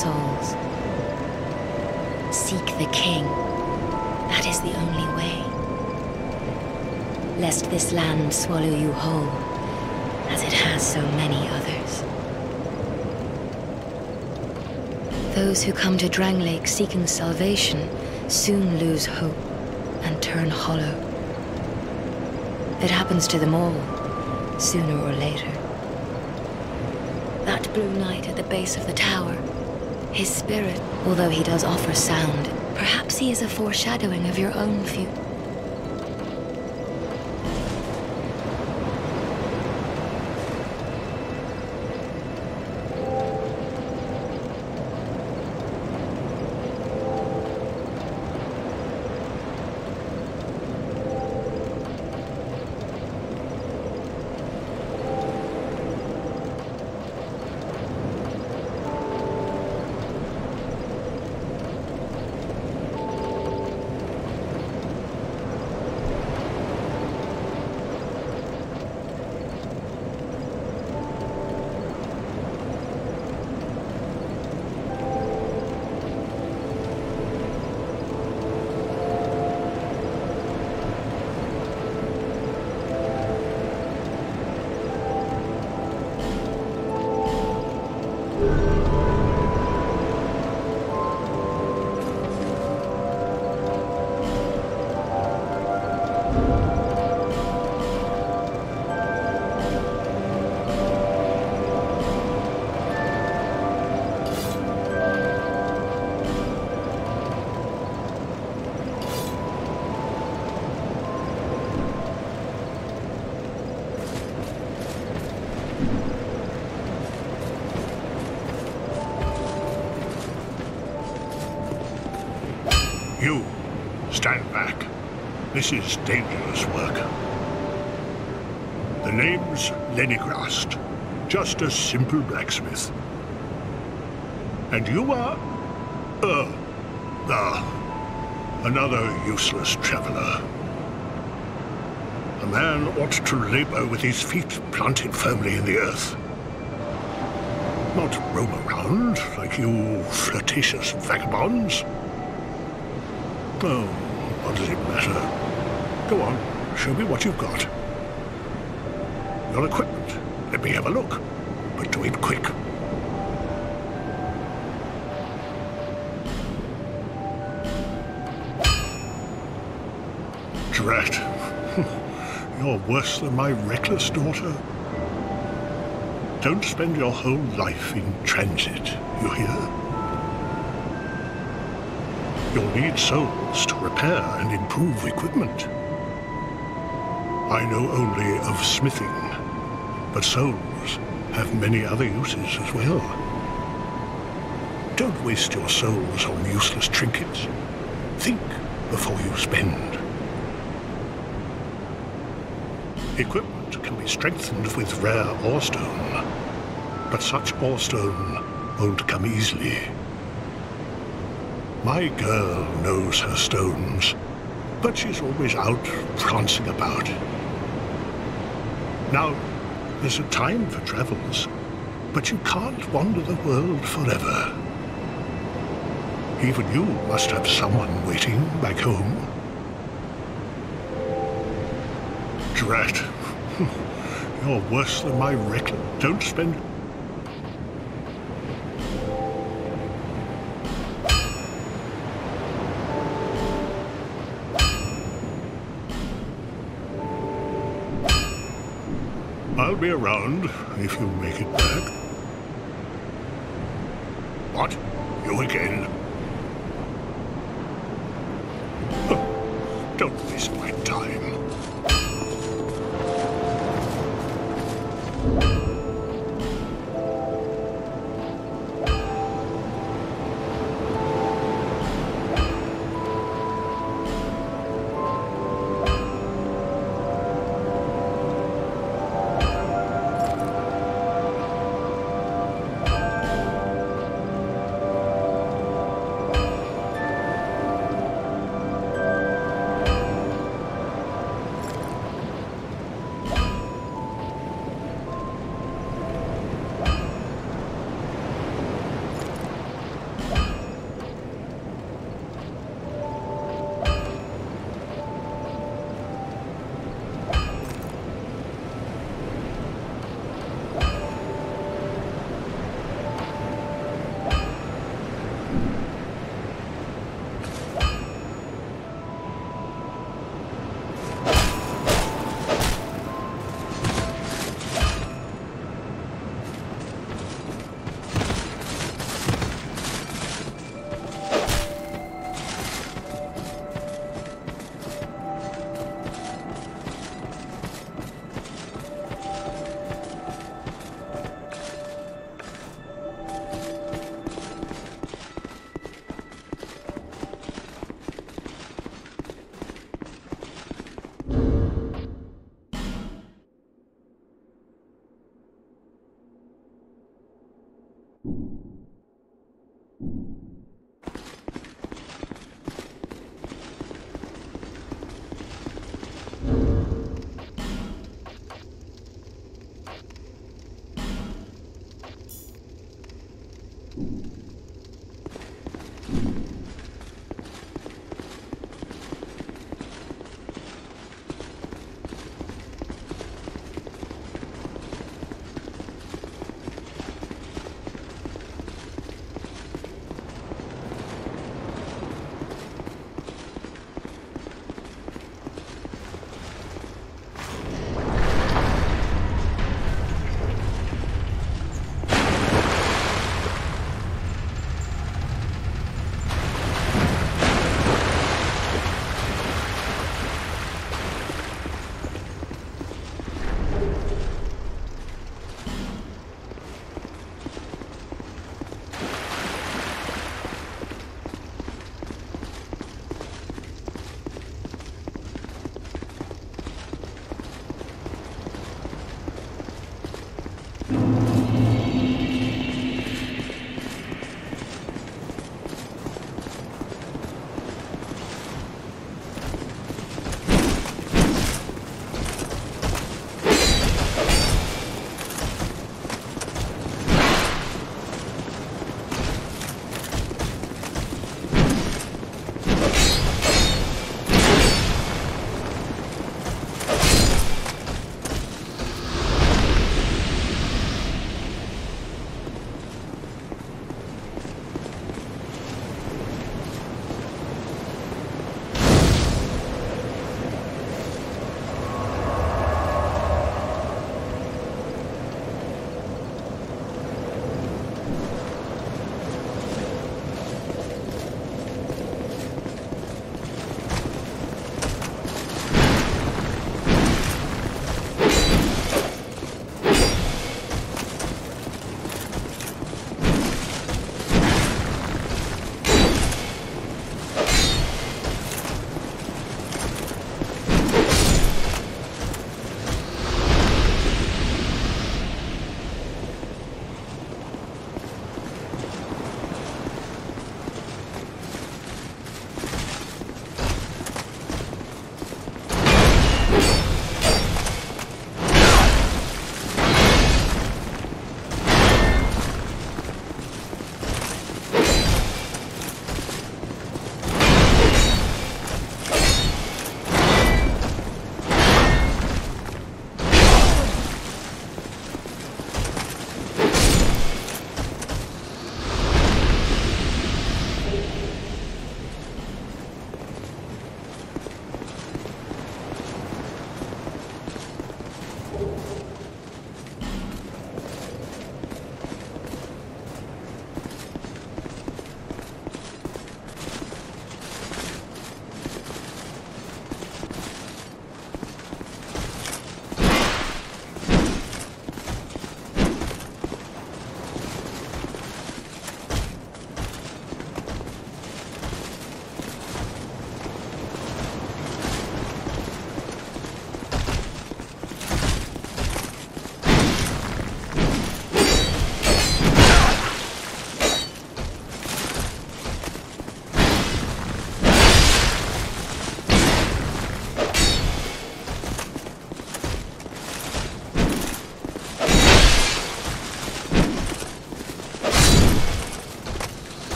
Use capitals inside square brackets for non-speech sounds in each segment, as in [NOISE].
souls. Seek the king. That is the only way. Lest this land swallow you whole, as it has so many others. Those who come to Drangleic seeking salvation soon lose hope and turn hollow. It happens to them all, sooner or later. That blue knight at the base of the tower, his spirit, although he does offer sound, perhaps he is a foreshadowing of your own future. Stand back. This is dangerous work. The name's Lenigrast. Just a simple blacksmith. And you are... Uh... Uh... Another useless traveler. A man ought to labor with his feet planted firmly in the earth. Not roam around like you flirtatious vagabonds. Oh, what does it matter? Go on, show me what you've got. Your equipment. Let me have a look. But do it quick. Drat. [LAUGHS] You're worse than my reckless daughter. Don't spend your whole life in transit, you hear? You'll need souls to repair and improve equipment. I know only of smithing, but souls have many other uses as well. Don't waste your souls on useless trinkets. Think before you spend. Equipment can be strengthened with rare orestone, but such orestone won't come easily. My girl knows her stones, but she's always out prancing about. Now, there's a time for travels, but you can't wander the world forever. Even you must have someone waiting back home. Drat. [LAUGHS] You're worse than my reckless. Don't spend... be around if you make it back. What? You again?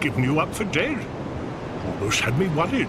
Given you up for dead. Almost had me worried,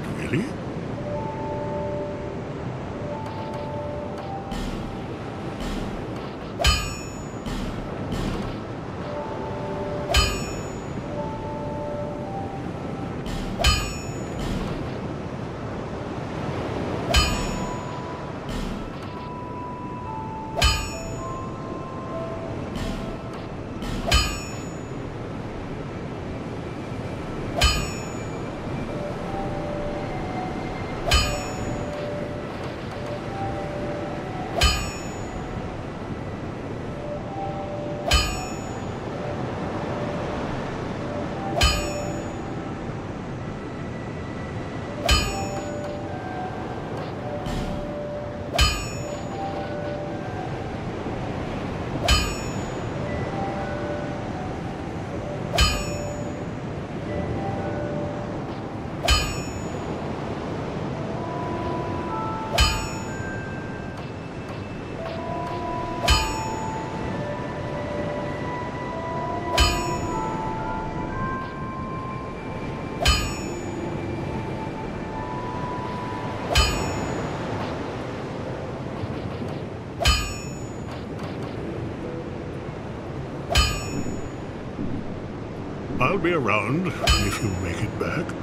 Be around if you make it back.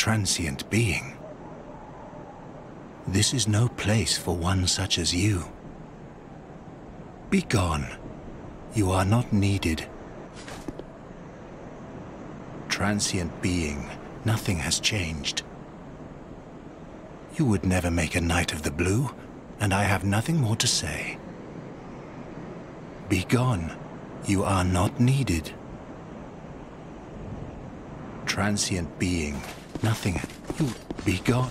Transient being. This is no place for one such as you. Be gone. You are not needed. Transient being, nothing has changed. You would never make a Knight of the Blue, and I have nothing more to say. Be gone. You are not needed. Transient being, nothing. You be gone.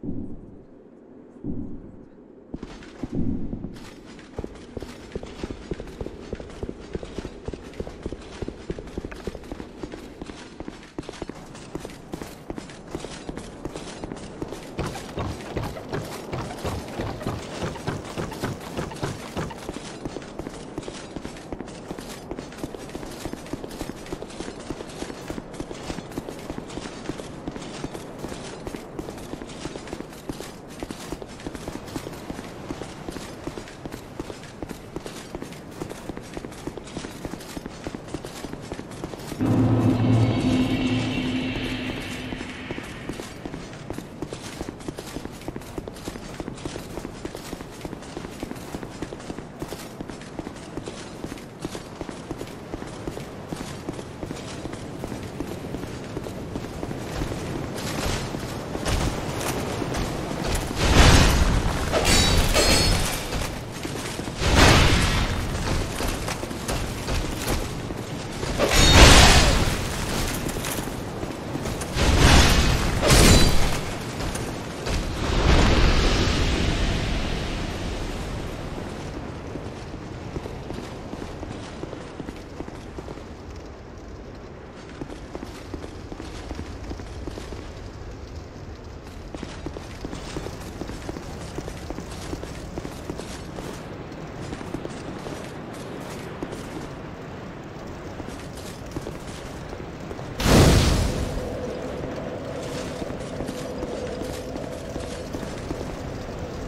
Thank you.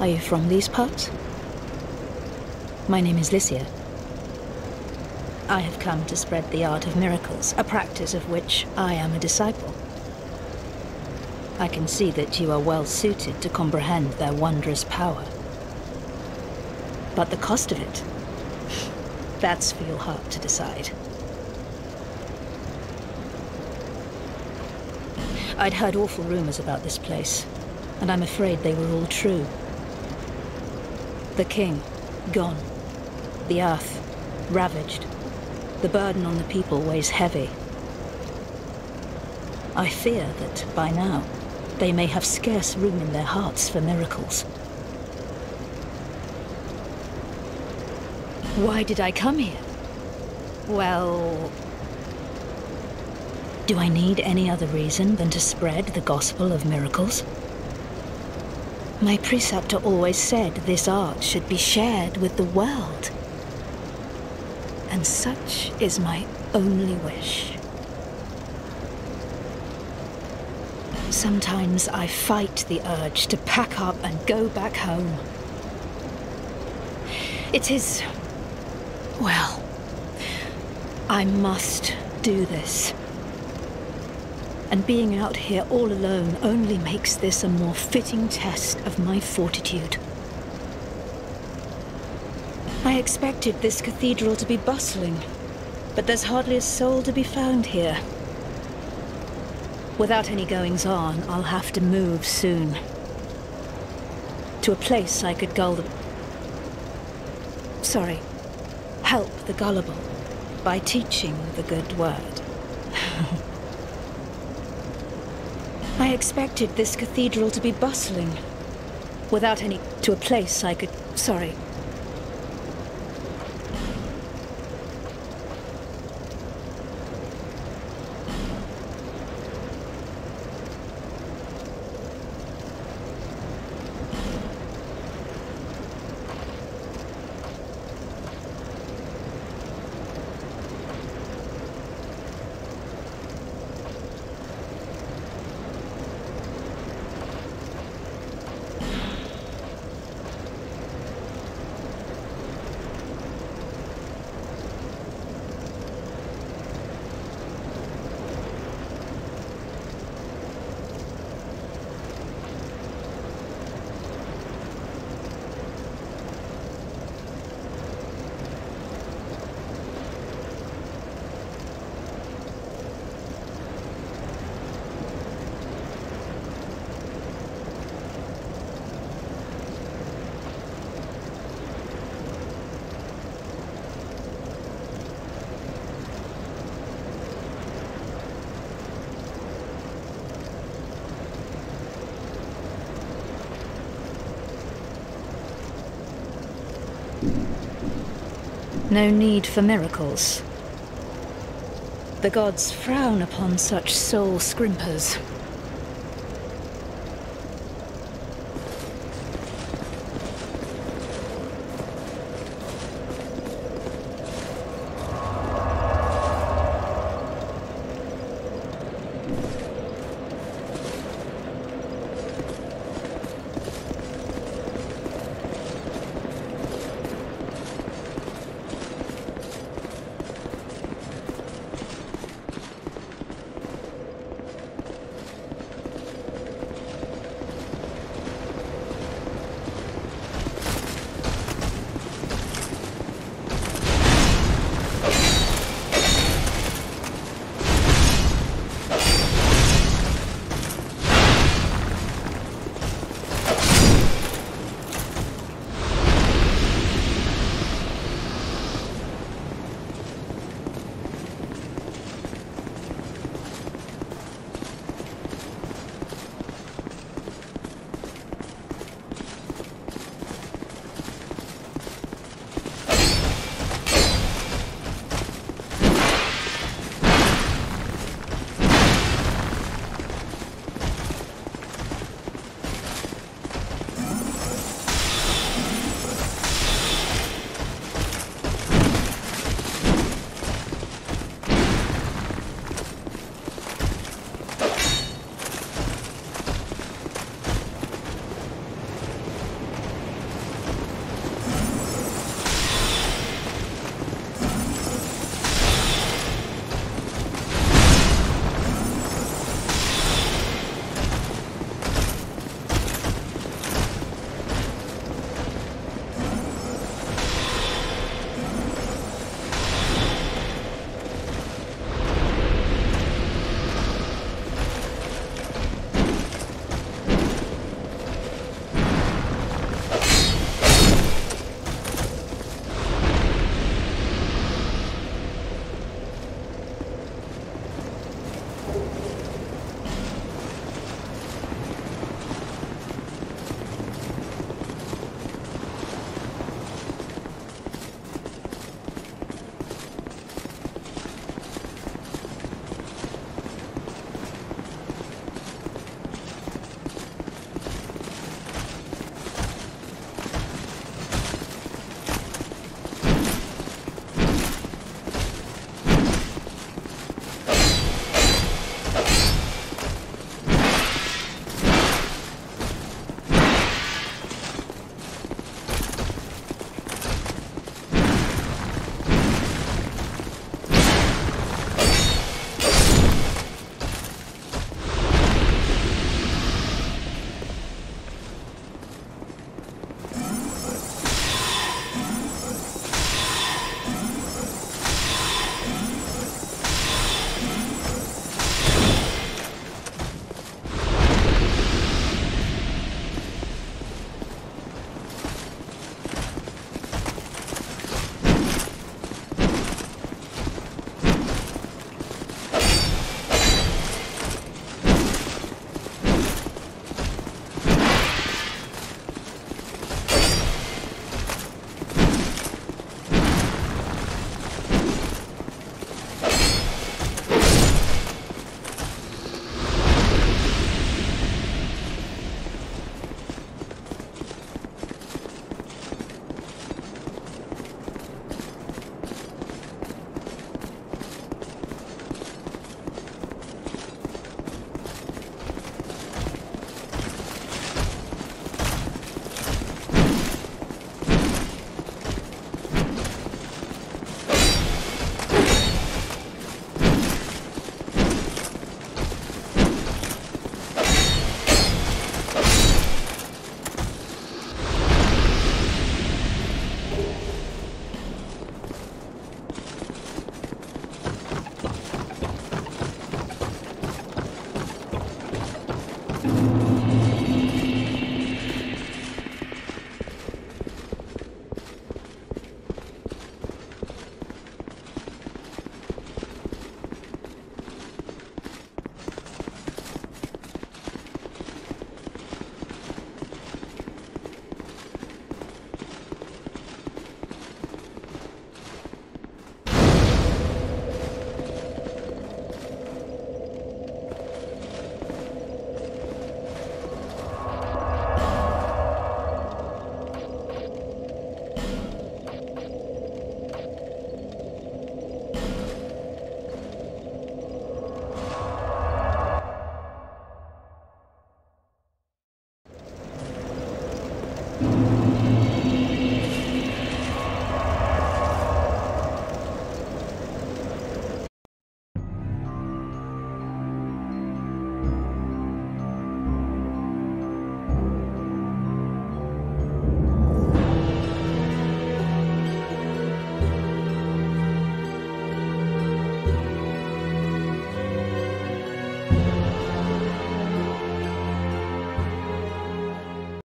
Are you from these parts? My name is Licia. I have come to spread the art of miracles, a practice of which I am a disciple. I can see that you are well suited to comprehend their wondrous power. But the cost of it, [LAUGHS] that's for your heart to decide. I'd heard awful rumors about this place, and I'm afraid they were all true. The king, gone. The earth, ravaged. The burden on the people weighs heavy. I fear that, by now, they may have scarce room in their hearts for miracles. Why did I come here? Well... Do I need any other reason than to spread the gospel of miracles? My preceptor always said this art should be shared with the world. And such is my only wish. Sometimes I fight the urge to pack up and go back home. It is... well... I must do this and being out here all alone only makes this a more fitting test of my fortitude. I expected this cathedral to be bustling, but there's hardly a soul to be found here. Without any goings-on, I'll have to move soon. To a place I could gull the... Sorry. Help the gullible. by teaching the good word. I expected this cathedral to be bustling. Without any... to a place I could... sorry. No need for miracles. The gods frown upon such soul scrimpers.